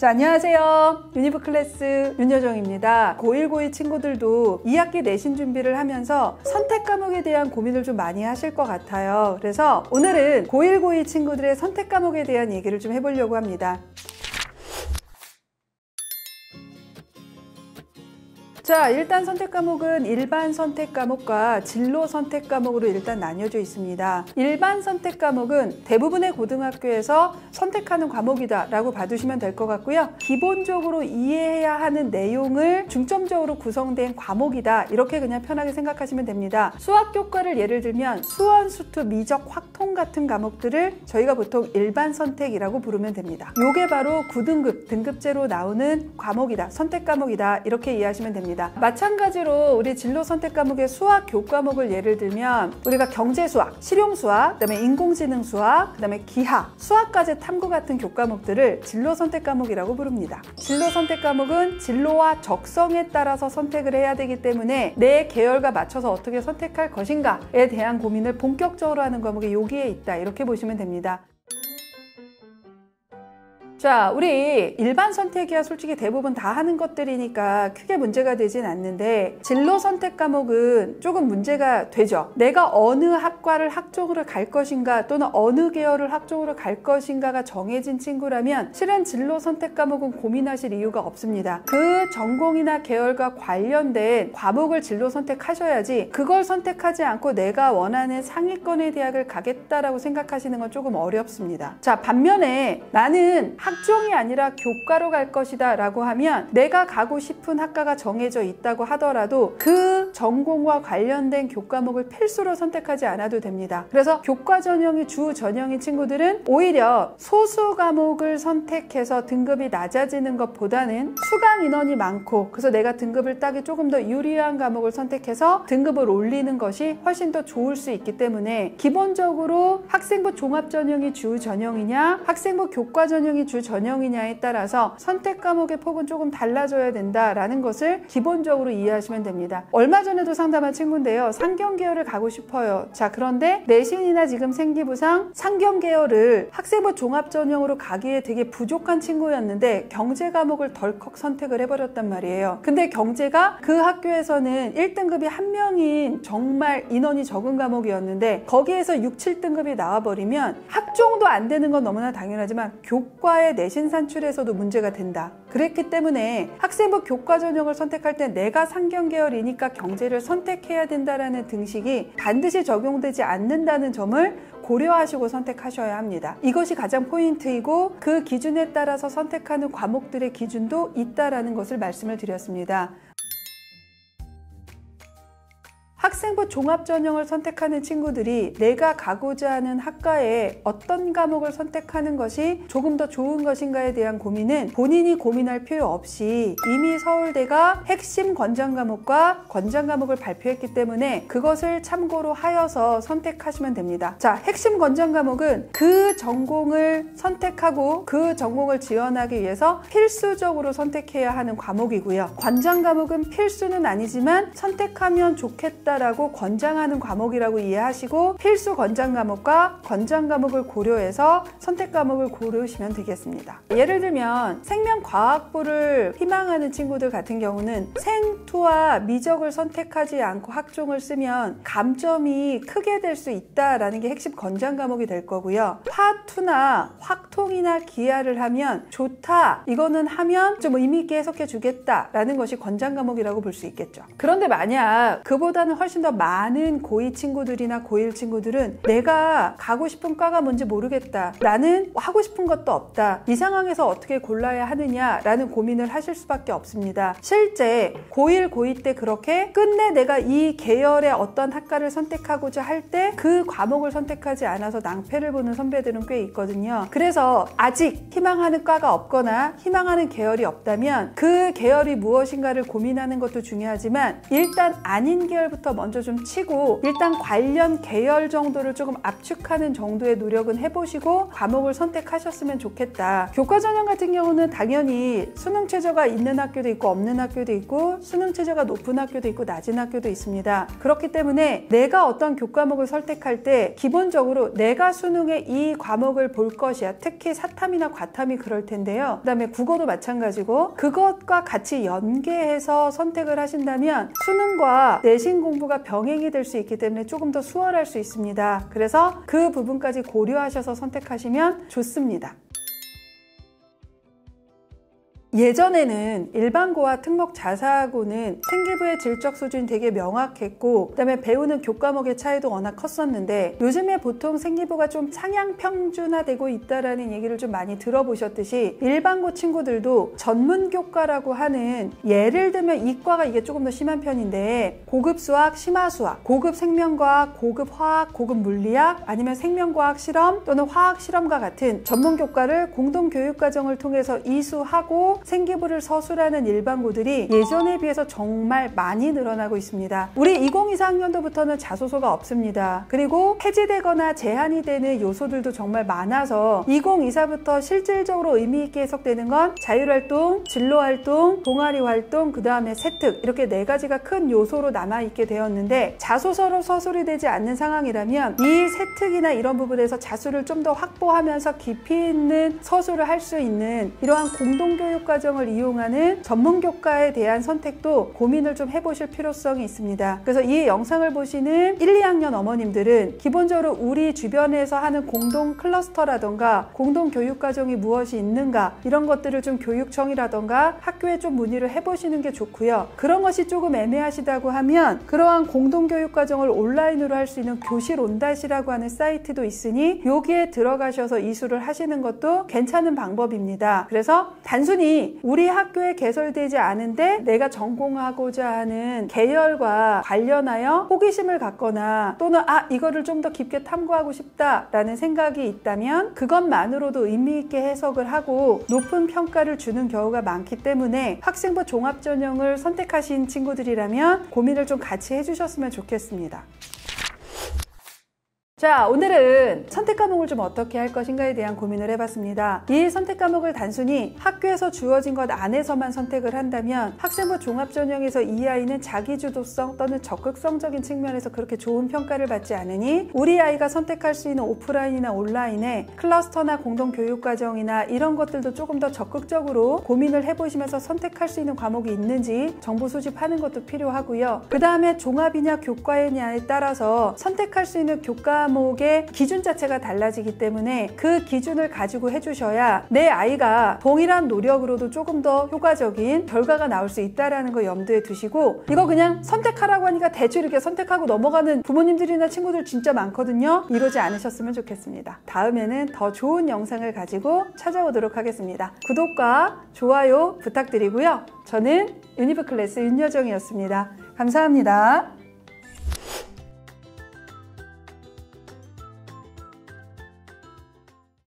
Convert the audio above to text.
자, 안녕하세요. 유니브 클래스 윤여정입니다. 고1, 고2 친구들도 2학기 내신 준비를 하면서 선택 과목에 대한 고민을 좀 많이 하실 것 같아요. 그래서 오늘은 고1, 고2 친구들의 선택 과목에 대한 얘기를 좀 해보려고 합니다. 자, 일단 선택 과목은 일반 선택 과목과 진로 선택 과목으로 일단 나뉘어져 있습니다. 일반 선택 과목은 대부분의 고등학교에서 선택하는 과목이다 라고 봐두시면 될 것 같고요. 기본적으로 이해해야 하는 내용을 중점적으로 구성된 과목이다. 이렇게 그냥 편하게 생각하시면 됩니다. 수학 교과를 예를 들면 수one, 수two, 미적, 확통 같은 과목들을 저희가 보통 일반 선택이라고 부르면 됩니다. 요게 바로 9등급, 등급제로 나오는 과목이다. 선택 과목이다. 이렇게 이해하시면 됩니다. 있습니다. 마찬가지로 우리 진로 선택 과목의 수학 교과목을 예를 들면 우리가 경제 수학, 실용 수학, 그다음에 인공지능 수학, 그다음에 기하, 수학까지 탐구 같은 교과목들을 진로 선택 과목이라고 부릅니다. 진로 선택 과목은 진로와 적성에 따라서 선택을 해야 되기 때문에 내 계열과 맞춰서 어떻게 선택할 것인가에 대한 고민을 본격적으로 하는 과목이 여기에 있다. 이렇게 보시면 됩니다. 자, 우리 일반 선택이야 솔직히 대부분 다 하는 것들이니까 크게 문제가 되진 않는데 진로 선택 과목은 조금 문제가 되죠. 내가 어느 학과를 학종으로 갈 것인가 또는 어느 계열을 학종으로 갈 것인가가 정해진 친구라면 실은 진로 선택 과목은 고민하실 이유가 없습니다. 그 전공이나 계열과 관련된 과목을 진로 선택하셔야지 그걸 선택하지 않고 내가 원하는 상위권의 대학을 가겠다라고 생각하시는 건 조금 어렵습니다. 자, 반면에 나는 학 종이 아니라 교과로 갈 것이다 라고 하면 내가 가고 싶은 학과가 정해져 있다고 하더라도 그 전공과 관련된 교과목을 필수로 선택하지 않아도 됩니다. 그래서 교과 전형이 주 전형인 친구들은 오히려 소수 과목을 선택해서 등급이 낮아지는 것보다는 수강 인원이 많고 그래서 내가 등급을 따기 조금 더 유리한 과목을 선택해서 등급을 올리는 것이 훨씬 더 좋을 수 있기 때문에 기본적으로 학생부 종합 전형이 주 전형이냐 학생부 교과 전형이 주 전형이냐에 따라서 선택 과목의 폭은 조금 달라져야 된다라는 것을 기본적으로 이해하시면 됩니다. 얼마 전에도 상담한 친구인데요. 상경 계열을 가고 싶어요. 자, 그런데 내신이나 지금 생기부상 상경 계열을 학생부 종합 전형으로 가기에 되게 부족한 친구였는데 경제 과목을 덜컥 선택을 해버렸단 말이에요. 근데 경제가 그 학교에서는 1등급이 한 명인 정말 인원이 적은 과목이었는데 거기에서 6, 7등급이 나와버리면 학종도 안 되는 건 너무나 당연하지만 교과 의 내신 산출에서도 문제가 된다. 그랬기 때문에 학생부 교과 전형을 선택할 때 내가 상경 계열이니까 경제를 선택해야 된다라는 등식이 반드시 적용되지 않는다는 점을 고려하시고 선택하셔야 합니다. 이것이 가장 포인트이고 그 기준에 따라서 선택하는 과목들의 기준도 있다라는 것을 말씀을 드렸습니다. 학생부 종합 전형을 선택하는 친구들이 내가 가고자 하는 학과에 어떤 과목을 선택하는 것이 조금 더 좋은 것인가에 대한 고민은 본인이 고민할 필요 없이 이미 서울대가 핵심 권장 과목과 권장 과목을 발표했기 때문에 그것을 참고로 하여서 선택하시면 됩니다. 자, 핵심 권장 과목은 그 전공을 선택하고 그 전공을 지원하기 위해서 필수적으로 선택해야 하는 과목이고요. 권장 과목은 필수는 아니지만 선택하면 좋겠다 하다라고 권장하는 과목이라고 이해하시고 필수 권장 과목과 권장 과목을 고려해서 선택 과목을 고르시면 되겠습니다. 예를 들면 생명과학부를 희망하는 친구들 같은 경우는 생투와 미적을 선택하지 않고 학종을 쓰면 감점이 크게 될 수 있다라는 게 핵심 권장 과목이 될 거고요. 화투나 확통이나 기하를 하면 좋다. 이거는 하면 좀 의미 있게 해석해 주겠다라는 것이 권장 과목이라고 볼 수 있겠죠. 그런데 만약 그보다는 훨씬 더 많은 고2 친구들이나 고1 친구들은 내가 가고 싶은 과가 뭔지 모르겠다. 나는 하고 싶은 것도 없다. 이 상황에서 어떻게 골라야 하느냐라는 고민을 하실 수밖에 없습니다. 실제 고1, 고2 때 그렇게 끝내 내가 이 계열의 어떤 학과를 선택하고자 할 때 그 과목을 선택하지 않아서 낭패를 보는 선배들은 꽤 있거든요. 그래서 아직 희망하는 과가 없거나 희망하는 계열이 없다면 그 계열이 무엇인가를 고민하는 것도 중요하지만 일단 아닌 계열부터 부터 먼저 좀 치고 일단 관련 계열 정도를 조금 압축하는 정도의 노력은 해보시고 과목을 선택하셨으면 좋겠다. 교과 전형 같은 경우는 당연히 수능 최저가 있는 학교도 있고 없는 학교도 있고 수능 최저가 높은 학교도 있고 낮은 학교도 있습니다. 그렇기 때문에 내가 어떤 교과목을 선택할 때 기본적으로 내가 수능에 이 과목을 볼 것이야. 특히 사탐이나 과탐이 그럴 텐데요. 그 다음에 국어도 마찬가지고 그것과 같이 연계해서 선택을 하신다면 수능과 내신 공부 가 병행이 될 수 있기 때문에 조금 더 수월할 수 있습니다. 그래서 그 부분까지 고려하셔서 선택하시면 좋습니다. 예전에는 일반고와 특목 자사고는 생기부의 질적 수준이 되게 명확했고 그다음에 배우는 교과목의 차이도 워낙 컸었는데 요즘에 보통 생기부가 좀 상향 평준화되고 있다라는 얘기를 좀 많이 들어보셨듯이 일반고 친구들도 전문 교과라고 하는 예를 들면 이과가 이게 조금 더 심한 편인데 고급 수학, 심화 수학, 고급 생명과학, 고급 화학, 고급 물리학 아니면 생명과학 실험 또는 화학 실험과 같은 전문 교과를 공동 교육 과정을 통해서 이수하고 생기부를 서술하는 일반고들이 예전에 비해서 정말 많이 늘어나고 있습니다. 우리 2024학년도부터는 자소서가 없습니다. 그리고 폐지되거나 제한이 되는 요소들도 정말 많아서 2024부터 실질적으로 의미 있게 해석되는 건 자율활동, 진로활동, 동아리활동, 그 다음에 세특 이렇게 네 가지가 큰 요소로 남아있게 되었는데 자소서로 서술이 되지 않는 상황이라면 이 세특이나 이런 부분에서 자수를 좀 더 확보하면서 깊이 있는 서술을 할 수 있는 이러한 공동교육 과 정을 이용하는 전문 교과에 대한 선택도 고민을 좀 해보실 필요성이 있습니다. 그래서 이 영상을 보시는 1, 2학년 어머님들은 기본적으로 우리 주변에서 하는 공동 클러스터라던가 공동 교육 과정이 무엇이 있는가 이런 것들을 좀 교육청이라던가 학교에 좀 문의를 해보시는 게 좋고요. 그런 것이 조금 애매하시다고 하면 그러한 공동 교육 과정을 온라인으로 할 수 있는 교실 온다시라고 하는 사이트도 있으니 여기에 들어가셔서 이수를 하시는 것도 괜찮은 방법입니다. 그래서 단순히 우리 학교에 개설되지 않은데 내가 전공하고자 하는 계열과 관련하여 호기심을 갖거나 또는 아 이거를 좀 더 깊게 탐구하고 싶다라는 생각이 있다면 그것만으로도 의미 있게 해석을 하고 높은 평가를 주는 경우가 많기 때문에 학생부 종합 전형을 선택하신 친구들이라면 고민을 좀 같이 해주셨으면 좋겠습니다. 자, 오늘은 선택 과목을 좀 어떻게 할 것인가에 대한 고민을 해봤습니다. 이 선택 과목을 단순히 학교에서 주어진 것 안에서만 선택을 한다면 학생부 종합전형에서 이 아이는 자기주도성 또는 적극성적인 측면에서 그렇게 좋은 평가를 받지 않으니 우리 아이가 선택할 수 있는 오프라인이나 온라인에 클러스터나 공동교육과정이나 이런 것들도 조금 더 적극적으로 고민을 해보시면서 선택할 수 있는 과목이 있는지 정보 수집하는 것도 필요하고요. 그 다음에 종합이냐 교과이냐에 따라서 선택할 수 있는 교과 과목의 기준 자체가 달라지기 때문에 그 기준을 가지고 해주셔야 내 아이가 동일한 노력으로도 조금 더 효과적인 결과가 나올 수 있다는 거 염두에 두시고 이거 그냥 선택하라고 하니까 대충 이렇게 선택하고 넘어가는 부모님들이나 친구들 진짜 많거든요. 이러지 않으셨으면 좋겠습니다. 다음에는 더 좋은 영상을 가지고 찾아오도록 하겠습니다. 구독과 좋아요 부탁드리고요. 저는 유니브 클래스 윤여정이었습니다. 감사합니다.